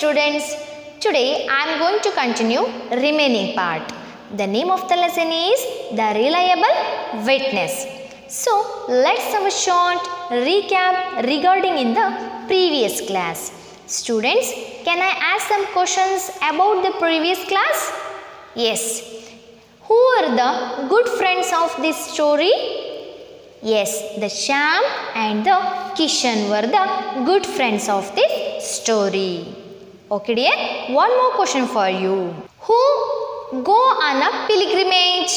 Students. Today I am going to continue remaining part. The name of the lesson is The Reliable Witness. So let's have a short recap regarding in the previous class. Students, can I ask some questions about the previous class? Yes. Who are the good friends of this story? Yes, the Sham and the Kishan were the good friends of this story. Okay, dear. One more question for you. Who go on a pilgrimage?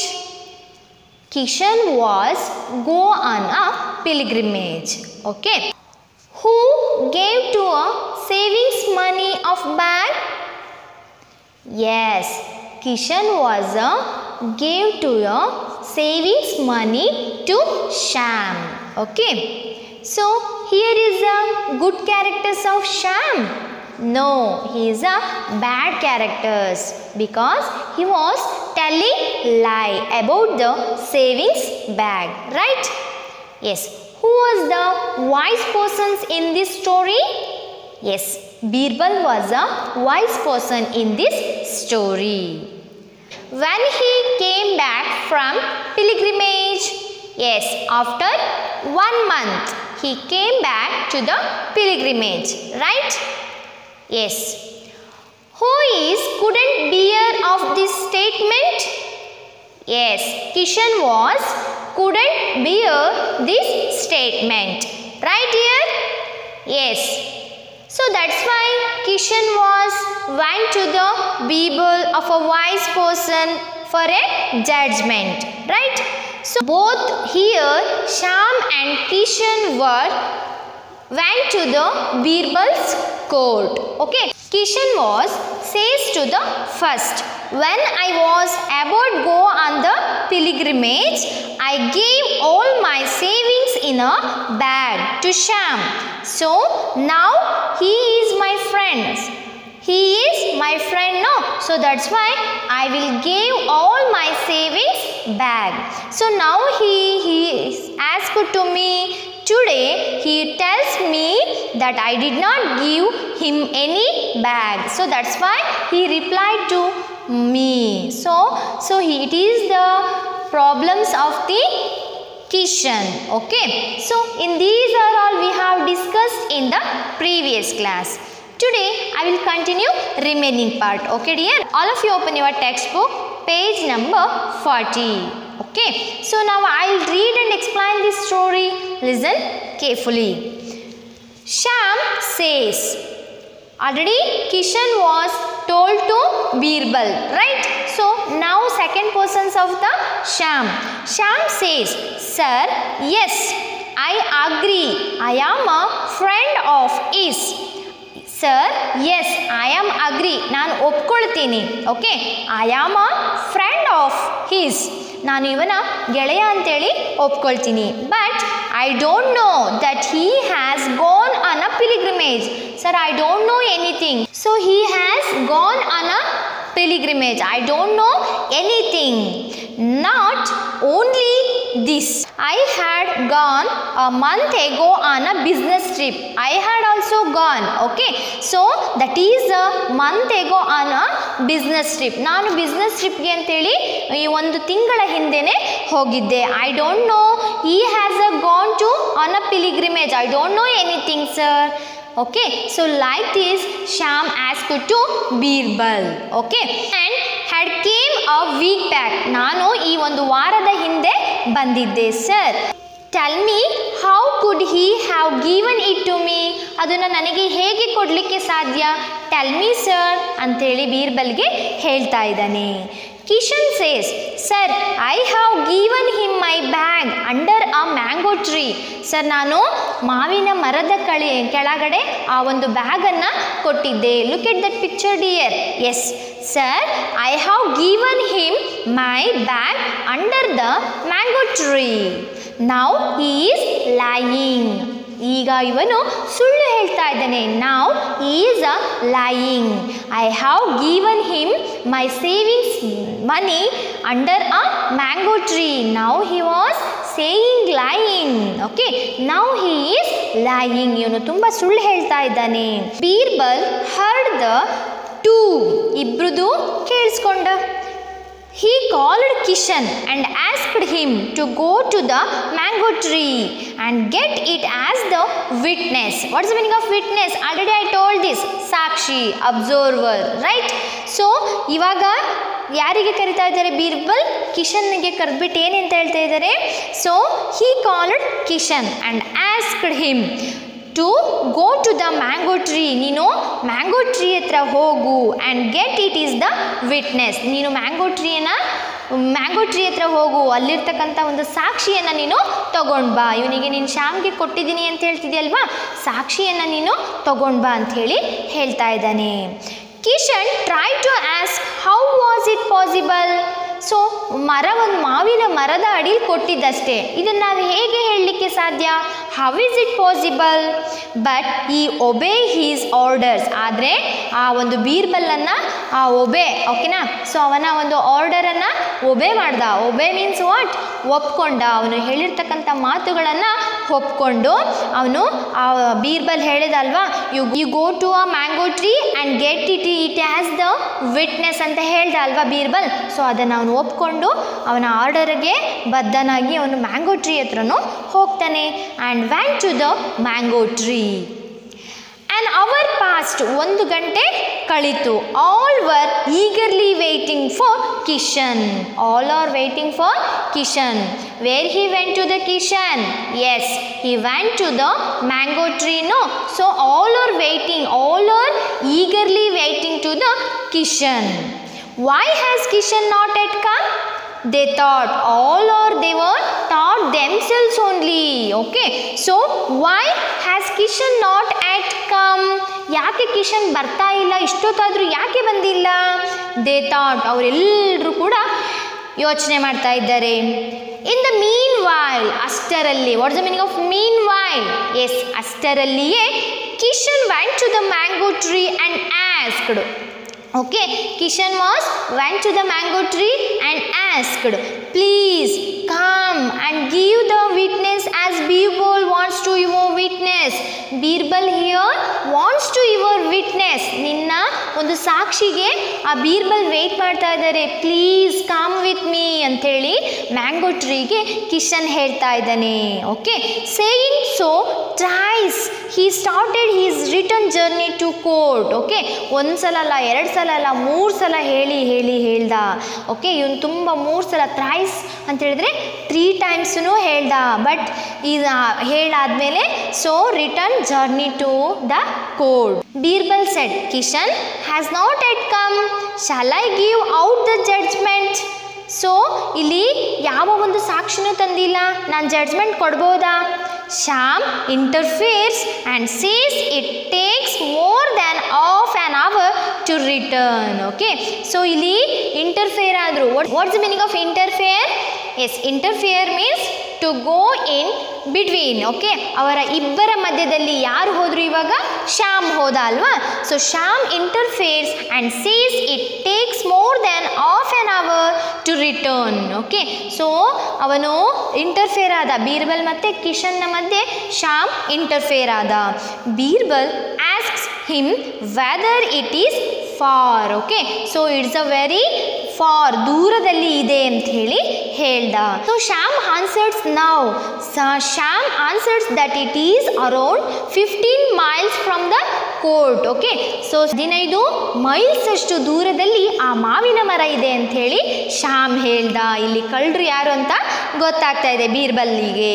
Kishan was go on a pilgrimage. Okay. Who gave to a savings money of bag? Yes, Kishan was a gave to a savings money to Sham. Okay. So here is a good characters of Sham. No, he is a bad characters because he was telling lie about the savings bag, right? Yes. Who was the wise persons in this story? Yes, Birbal was a wise person in this story. When he came back from pilgrimage, yes, after one month, he came back to the pilgrimage, right? Yes. Who is couldn't bear of this statement? Yes, Kishan was couldn't bear this statement. Right here? Yes. So that's why Kishan was went to the Bible of a wise person for a judgment. Right? So both here Sham and Kishan were went to the Birbal's court. Okay. Kishan was says to the first, when I was about go on the pilgrimage, I gave all my savings in a bag to Sham. So now he is my friend. He is my friend no. So that's why I will give all my savings bag. So now he, he is asked to me Today he tells me that I did not give him any bag. So that's why he replied to me. So, so it is the problems of the Kishan. Okay. So in these are all we have discussed in the previous class. Today I will continue remaining part. Okay dear. All of you open your textbook page number 40 Okay. So now I will read and explain this story. Listen carefully. Sham says, already Kishan was told to Birbal, right? So now second persons of the Sham. Sham says, Sir, yes, I agree. I am a friend of his. Sir yes I am agree ನಾನು ಒಪ್ಕೊಳ್ತೀನಿ okay I am a friend of his ನಾನು ಇವನ ಗೆಳೆಯ ಅಂತೇಳಿ ಒಪ್ಕೊಳ್ತೀನಿ but I don't know that he has gone on a pilgrimage sir I don't know anything so he has gone on a pilgrimage. I don't know anything. Not only this. I had gone a month ago on a business trip. I had also gone. Okay. So that is a month ago on a business trip. ನಾನು business ಟ್ರಿಪ್ಗೆ ಅಂತೇಳಿ ಈ ಒಂದು ತಿಂಗಳ ಹಿಂದೆನೆ ಹೋಗಿದ್ದೆ I don't know he has a gone to on a pilgrimage I don't know anything sir okay so like this sham asked to birbal okay and had came a week back ನಾನು ಈ ಒಂದು ವಾರದ ಹಿಂದೆ ಬಂದಿದ್ದೆ, sir. Tell me how could he have given it to me ಅದನ್ನು ನನಗೆ ಹೇಗೆ ಕೊಡಲಿಕ್ಕೆ ಸಾಧ್ಯ? ಟೆಲ್ ಮೀ ಸರ್ ಅಂಥೇಳಿ ಬೀರ್ಬಲ್ಗೆ ಹೇಳ್ತಾ ಇದ್ದಾನೆ. Kishan says sir I have given him my bag under a mango tree sir ನಾನು ಮಾವಿನ ಮರದ ಕಳಿ, ಕೆಳಗಡೆ ಆ ಒಂದು ಬ್ಯಾಗನ್ನು ಕೊಟ್ಟಿದ್ದೆ. Look at that picture dear yes sir I have given him my bag under the mango tree he is lying ಈಗ ಇವನು ಸುಳ್ಳು ಹೇಳ್ತಾ ಇದ್ದಾನೆ. ನಾವು is a lying I have given him my savings money under a mango tree now he was saying lying okay now he is lying ಇವನು ತುಂಬ ಸುಳ್ಳು ಹೇಳ್ತಾ ಇದ್ದಾನೆ. ಬೀರ್ಬಲ್ ಹರ್ಡ್ ದ ಇಬ್ರದ್ದು ಕೇಳಿಸ್ಕೊಂಡ. He called Kishan and asked him to go to the mango tree and get it as the witness what's meaning of witness already I told this Sakshi observer right so ಇವಾಗ ಯಾರಿಗೆ ಕರಿತಾ ಇದ್ದಾರೆ ಬೀರ್ಬಲ್? ಕಿಶನ್ಗೆ ಕರೆದ್ಬಿಟ್ಟು ಏನಂತ ಹೇಳ್ತಾ ಇದ್ದಾರೆ? So he called Kishan and asked him to go to the mango tree ನೀನು mango tree ಹತ್ರ ಹೋಗು and get it is the witness ನೀನು ಮ್ಯಾಂಗೋ ಟ್ರೀಯನ್ನು ಮ್ಯಾಂಗೋ ಟ್ರೀ ಹತ್ರ ಹೋಗು. ಅಲ್ಲಿರ್ತಕ್ಕಂಥ ಒಂದು ಸಾಕ್ಷಿಯನ್ನು ನೀನು ತಗೊಂಡು ಬಾ. ಇವನಿಗೆ ನೀನು ಶ್ಯಾಮ್ಗೆ ಕೊಟ್ಟಿದ್ದೀನಿ ಅಂತ ಹೇಳ್ತಿದ್ಯಲ್ವಾ? ಸಾಕ್ಷಿಯನ್ನು ನೀನು ತಗೊಂಡು ಬಾ ಅಂಥೇಳಿ ಹೇಳ್ತಾ ಇದ್ದಾನೆ. Kishan try to ask how so ಮರ ಒಂದು ಮಾವಿನ ಮರದ ಅಡಿಲಿ ಕೊಟ್ಟಿದ್ದಷ್ಟೇ. ಇದನ್ನು ನಾವು ಹೇಗೆ ಹೇಳಲಿಕ್ಕೆ ಸಾಧ್ಯ? How is it possible but ಈ ಒಬೆ ಹೀಸ್ ಆರ್ಡರ್ಸ್ ಆದರೆ ಆ ಒಂದು ಬೀರ್ಬಲ್ಲನ್ನು, ಆ ಒಬೆ ಓಕೆನಾ ಸೊ ಅವನ ಒಂದು ಆರ್ಡರನ್ನು ಒಬೆ ಮಾಡ್ದ. ಒಬೆ ಮೀನ್ಸ್ ವಾಟ್ ಒಪ್ಕೊಂಡ. ಅವನು ಹೇಳಿರ್ತಕ್ಕಂಥ ಮಾತುಗಳನ್ನು ಒಪ್ಕೊಂಡು ಅವನು Birbal ಹೇಳಿದಲ್ವಾ you you go to a mango tree and get it it as the witness ಅಂತ ಹೇಳ್ದ ಅಲ್ವಾ ಬೀರ್ಬಲ್? ಸೊ ಅದನ್ನು ಅವನು ಒಪ್ಕೊಂಡು ಅವನ ಆರ್ಡರ್ಗೆ ಬದ್ಧನಾಗಿ ಅವನು ಮ್ಯಾಂಗೋ ಟ್ರೀ ಹತ್ರನೂ ಹೋಗ್ತಾನೆ. And went to the mango tree an hour past ಒಂದು ಗಂಟೆ ಕಳಿತು all are eagerly waiting for Kishan all are waiting for Kishan where he went to the Kishan as he went to the mango tree no so all are waiting all are eagerly waiting to the Kishan why has Kishan not yet come They thought all or they were taught themselves only okay so why has kishan not at come ಯಾಕೆ ಕಿಶನ್ ಬರ್ತಾ ಇಲ್ಲ ಇಷ್ಟೊತ್ತಾದರೂ ಯಾಕೆ ಬಂದಿಲ್ಲ they thought ಅವರೆಲ್ಲರೂ ಕೂಡ ಯೋಚನೆ ಮಾಡ್ತಾ ಇದ್ದಾರೆ ಇನ್ ದ ಮೀನ್ ವಾಯ್ಲ್ ಅಷ್ಟರಲ್ಲಿ what's the meaning of meanwhile yes ಅಷ್ಟರಲ್ಲಿಯೇ Kishan went to the mango tree and asked Okay, Kishan was went to the mango tree and asked, Please come and give the witness as Birbal wants to your witness. Birbal here wants to your witness. ನಿನ್ನ ಒಂದು ಸಾಕ್ಷಿಗೆ ಆ Birbal wait ಮಾಡ್ತಾ ಇದ್ದಾರೆ please come with me ಅಂಥೇಳಿ mango ಟ್ರೀಗೆ ಕಿಶನ್ ಹೇಳ್ತಾ ಇದ್ದಾನೆ okay saying so tries he started his return journey to court okay ಒಂದು ಸಲ ಅಲ್ಲ, ಎರಡು ಸಲ ಅಲ್ಲ, ಮೂರು ಸಲ ಹೇಳಿ ಹೇಳಿ, ಹೇಳ್ದ ಓಕೆ ಇವನು ತುಂಬ ಮೂರು ಸಲ ಥ್ರೈಸ್ ಅಂತ ಹೇಳಿದ್ರೆ ತ್ರೀ ಟೈಮ್ಸೂ ಹೇಳ್ದ. ಬಟ್ ಇದು ಹೇಳಾದ್ಮೇಲೆ so return journey to the court Birbal said Kishan has not yet come shall I give out the judgement so ಇಲ್ಲಿ ಯಾವ ಒಂದು ಸಾಕ್ಷಿನೂ ತಂದಿಲ್ಲ. ನಾನು ಜಡ್ಜ್ಮೆಂಟ್ ಕೊಡ್ಬೋದಾ? Shyam interferes and says it takes more than of an hour to return okay so ಇಲ್ಲಿ interfere ಆದರು what what's the meaning of interfere yes interfere means to go in between okay ಅವರ ಇಬ್ಬರ ಮಧ್ಯದಲ್ಲಿ ಯಾರು ಹೋದರು ಇವಾಗ? ಶ್ಯಾಮ್ ಹೋದ ಅಲ್ವಾ? So Shyam interferes and says it takes more than of an return okay so ಅವನು ಇಂಟರ್ಫೇರ್ ಆದ, ಬೀರ್ಬಲ್ ಮತ್ತು ಕಿಶನ್ನ ಮಧ್ಯೆ ಶ್ಯಾಮ್ ಇಂಟರ್ಫೇರ್ ಆದ. Birbal asks him whether it is far okay so it's a very far ದೂರದಲ್ಲಿ ಇದೆ ಅಂತ ಹೇಳಿ ಹೇಳ್ದ. ಸೊ ಶ್ಯಾಮ್ ಆನ್ಸರ್ಸ್ ನಾವು Shyam answers that it is around fifteen miles from the court okay so ಹದಿನೈದು ಮೈಲ್ಸ್ ಅಷ್ಟು ದೂರದಲ್ಲಿ ಆ ಮಾವಿನ ಮರ ಇದೆ ಅಂತ ಹೇಳಿ ಶ್ಯಾಮ್ ಹೇಳ್ದ. ಇಲ್ಲಿ ಕಳ್ಳರು ಯಾರು ಅಂತ ಗೊತ್ತಾಗ್ತಾ ಇದೆ ಬೀರ್ಬಲ್ಲಿಗೆ.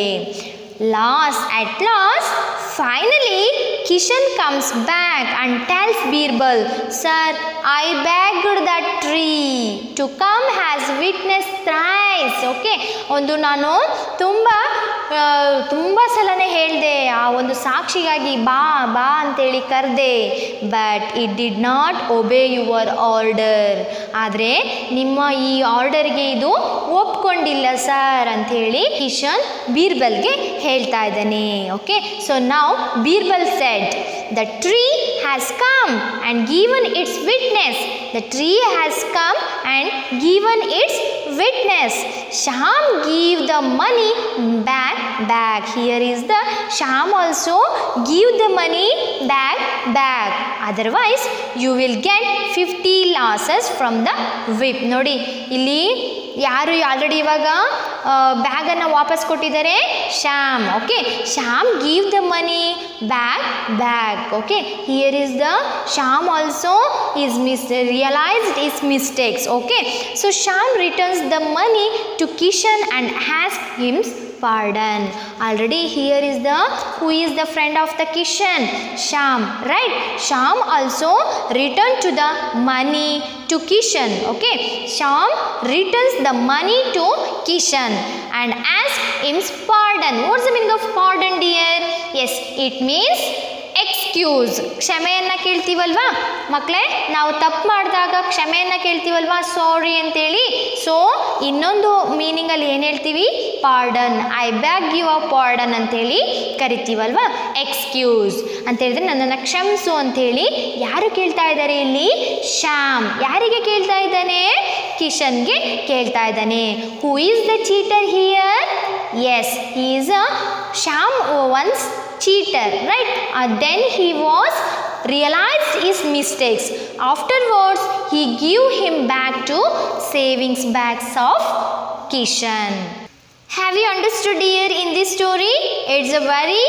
Last at last finally Kishan comes back and tells Birbal sir I begged the tree to come has witness thrice okay ಒಂದು ನಾನು ತುಂಬ ತುಂಬ ಸಲನೇ ಹೇಳಿದೆ, ಆ ಒಂದು ಸಾಕ್ಷಿಗಾಗಿ ಬಾ ಬಾ ಅಂತೇಳಿ ಕರೆದೆ. But it did not obey your order ಆದರೆ ನಿಮ್ಮ ಈ ಆರ್ಡರ್ಗೆ ಇದು ಒಪ್ಕೊಂಡಿಲ್ಲ ಸರ್ ಅಂಥೇಳಿ ಕಿಶನ್ ಬೀರ್ಬಲ್ಗೆ ಹೇಳ್ತಾ ಇದ್ದಾನೆ. ಓಕೆ ಸೊ ನಾವು Birbal said The tree has come and given its witness the tree has come and given its witness. Sham give the money back back. Here is the Sham also give the money back back. Otherwise you will get 50 losses from the whip. ನೋಡಿ ಇಲ್ಲಿ ಯಾರು already ಇವಾಗ ಬ್ಯಾಗನ್ನು ವಾಪಸ್ ಕೊಟ್ಟಿದ್ದಾರೆ Shyam okay Shyam give the money back back okay here is the Shyam also is miss realised is mistakes okay so Shyam returns the money to Kishan and has him pardon. Already here is the who is the friend of the kishan sham right? Sham also returned to the money to kishan okay? Sham returns the money to kishan and asks him pardon. What's the meaning of pardon dear? Yes it means excuse ಕ್ಷಮೆಯನ್ನು ಕೇಳ್ತೀವಲ್ವಾ? ಮಕ್ಕಳೇ ನಾವು ತಪ್ಪು ಮಾಡಿದಾಗ ಕ್ಷಮೆಯನ್ನು ಕೇಳ್ತೀವಲ್ವಾ? ಸಾರಿ ಅಂತೇಳಿ. So ಇನ್ನೊಂದು ಮೀನಿಂಗಲ್ಲಿ ಏನು ಹೇಳ್ತೀವಿ? Pardon I beg you a pardon ಅಂತೇಳಿ ಕರಿತೀವಲ್ವಾ? ಎಕ್ಸ್ಕ್ಯೂಸ್ ಅಂತ ಹೇಳಿದ್ರೆ ನನ್ನನ್ನು ಕ್ಷಮಿಸು ಅಂಥೇಳಿ ಯಾರು ಕೇಳ್ತಾ ಇದ್ದಾರೆ ಇಲ್ಲಿ? ಶ್ಯಾಮ್. ಯಾರಿಗೆ ಕೇಳ್ತಾ ಇದ್ದಾನೆ? ಕಿಶನ್ಗೆ ಕೇಳ್ತಾ ಇದ್ದಾನೆ. Who is the cheater here yes is a Shyam once cheater right? Uh, then he was realized his mistakes. Afterwards he gave him back to savings bags of kishan have you understood here in this story? It's a very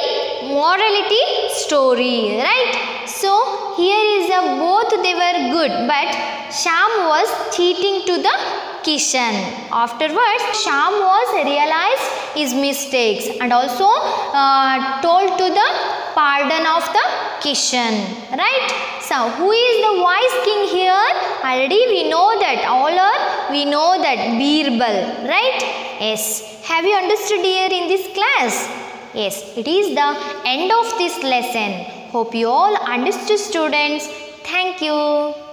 morality story right? So here is a both they were good but sham was cheating to the Kishan. Afterwards, Sham was realized his mistakes and also uh, told to the pardon of the Kishan. Right? So, who is the wise king here? Already we know that. All are we know that Birbal. Right? Yes. Have you understood here in this class? Yes. It is the end of this lesson. Hope you all understood students. Thank you.